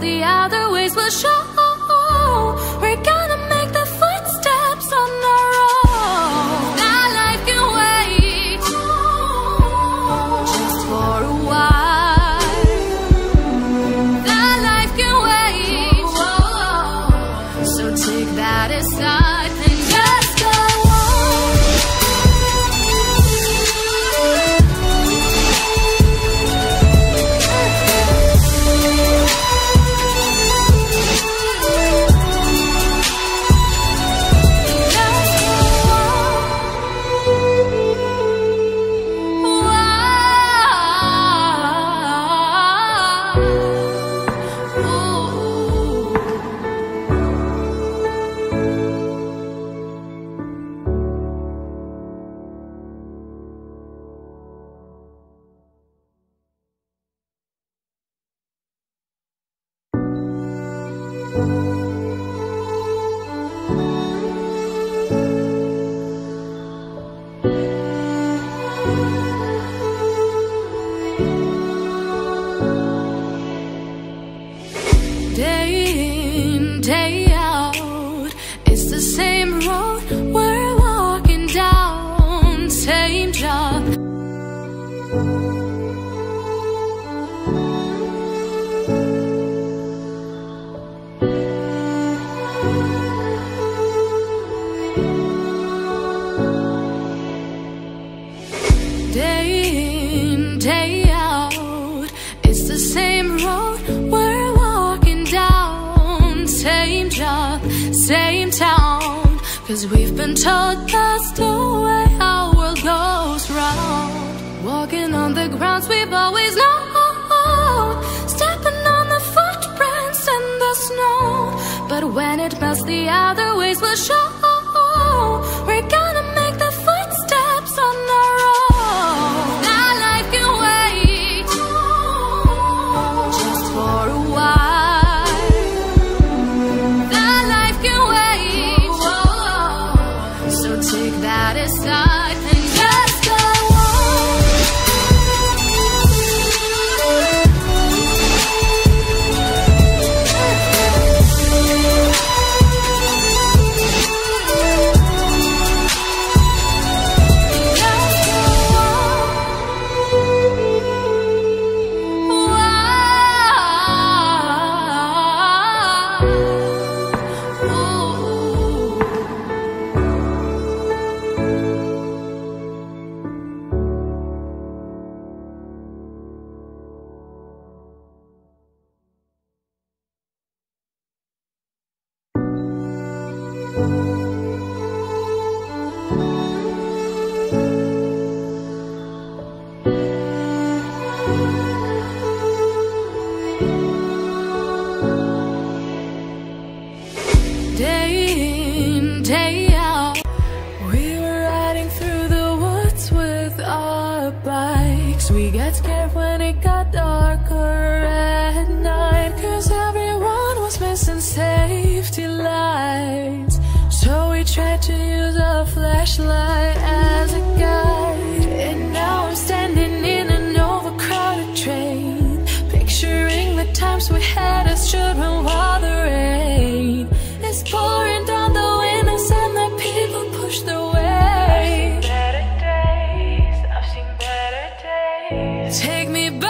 the other ways will show. Day in, day out, it's the same road we're walking down. Same job, same town, cause we've been told that's the way our world goes round. Walking on the grounds we've always known, stepping on the footprints in the snow. But when it melts, the other ways will show. We got scared when it got darker at night Cause everyone was missing safety lights. So we tried to use a flashlight Take me back.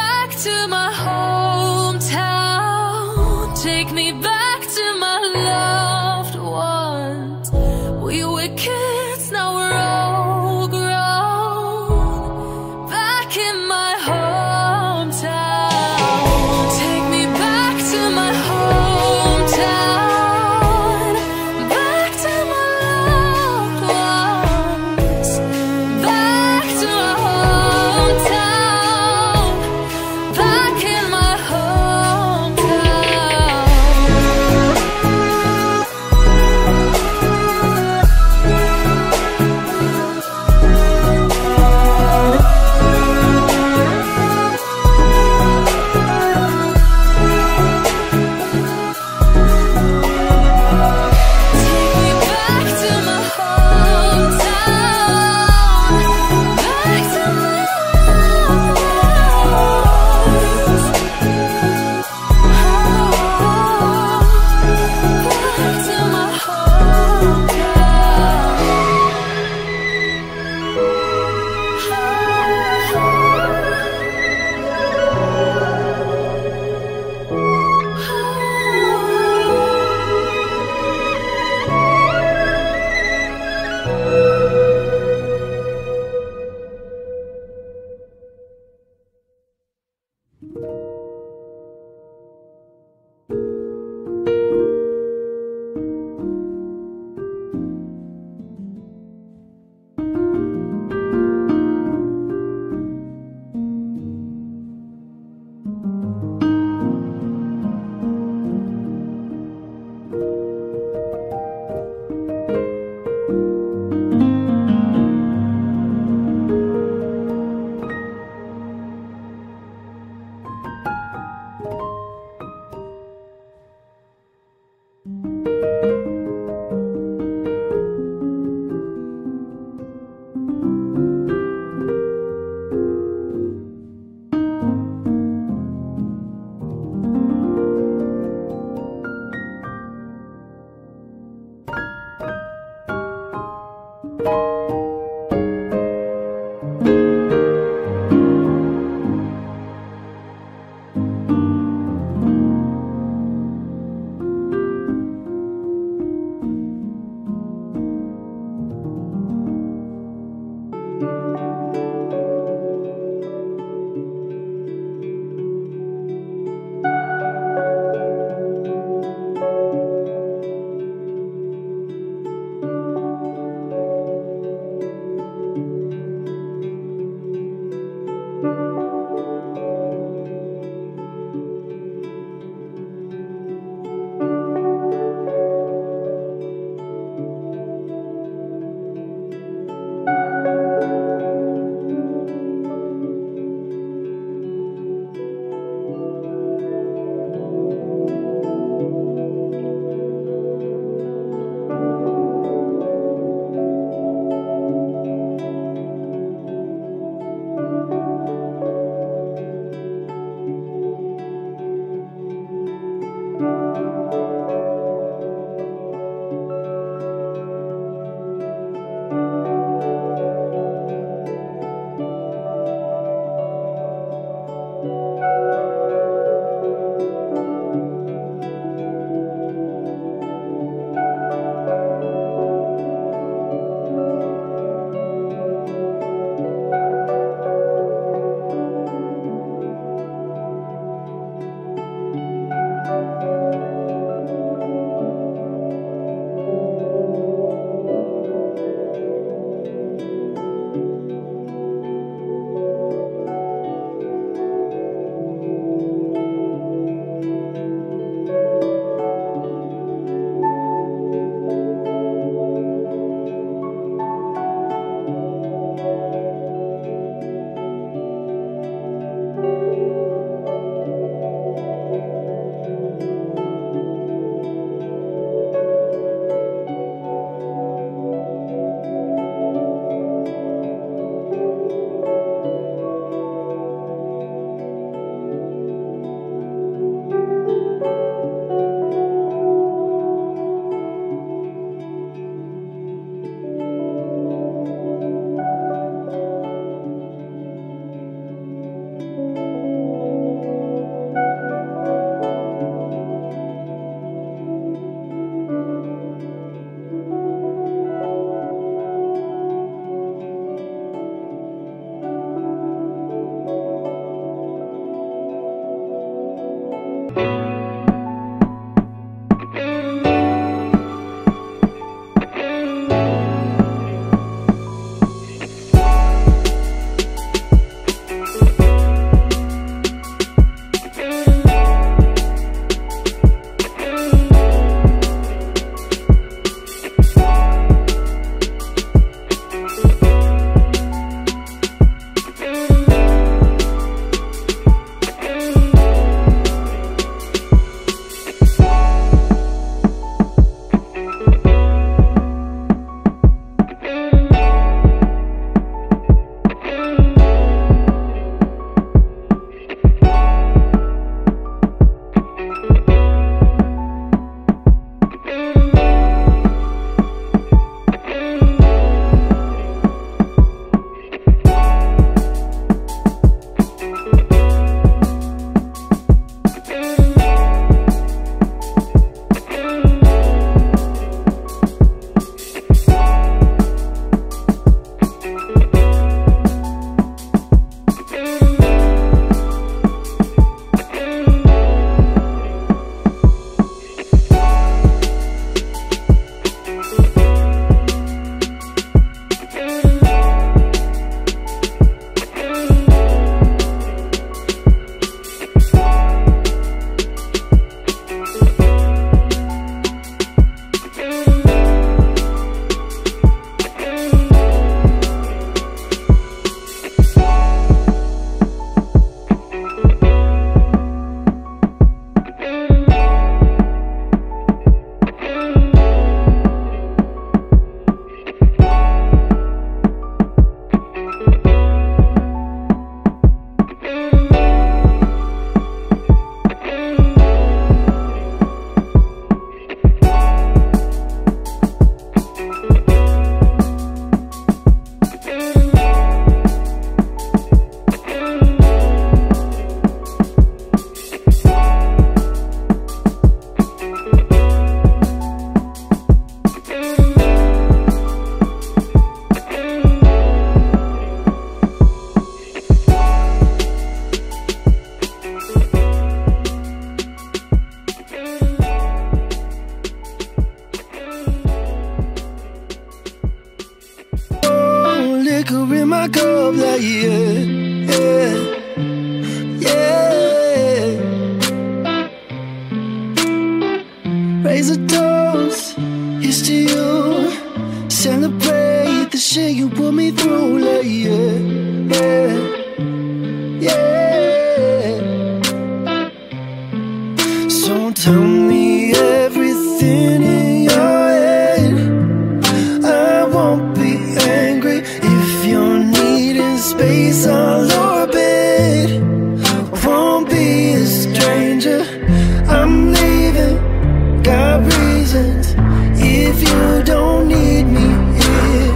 Reasons. If you don't need me here,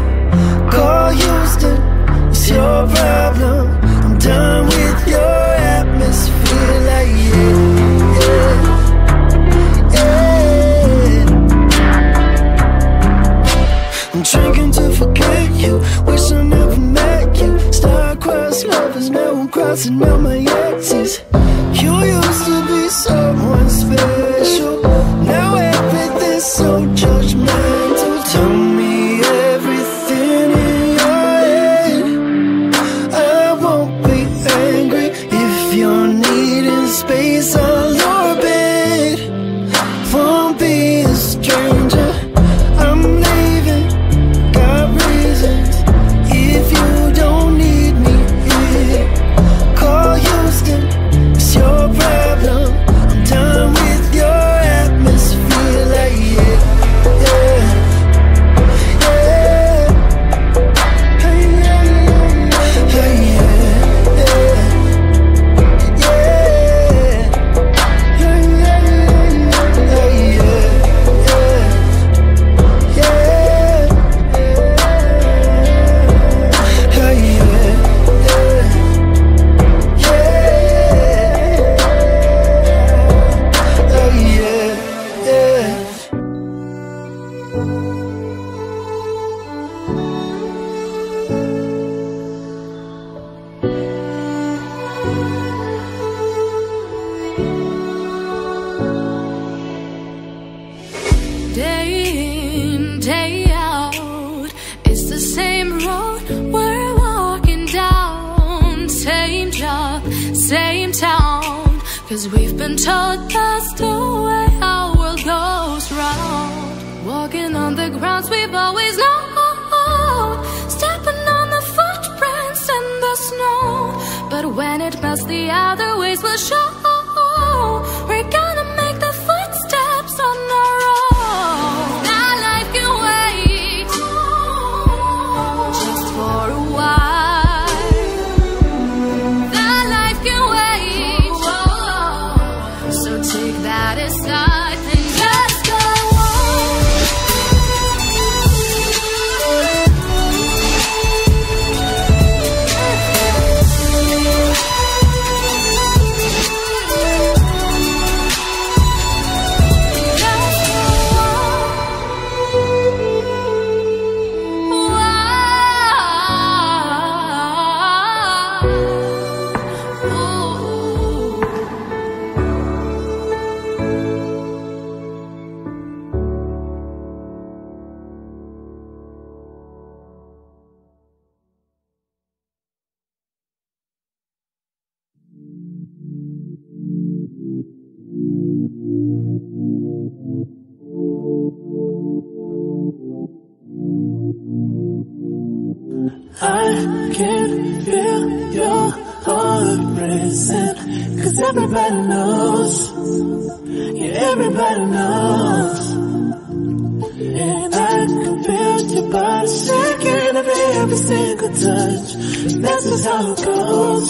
call Houston. It's your problem. I'm done with your atmosphere. Like yeah, yeah, yeah. I'm drinking to forget you. Wish I never met you. Star-crossed lovers, now I'm crossing out my Day in, day out, it's the same road we're walking down. Same job, same town. Cause we've been told that's the way our world goes round. Walking on the grounds we've always known. Stepping on the footprints in the snow. But when it melts, the other ways will show. Everybody knows. Yeah, everybody knows. And I can feel your body shaking of every single touch. That's just how it goes.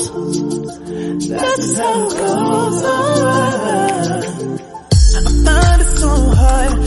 That's just how it goes. Oh, I find it so hard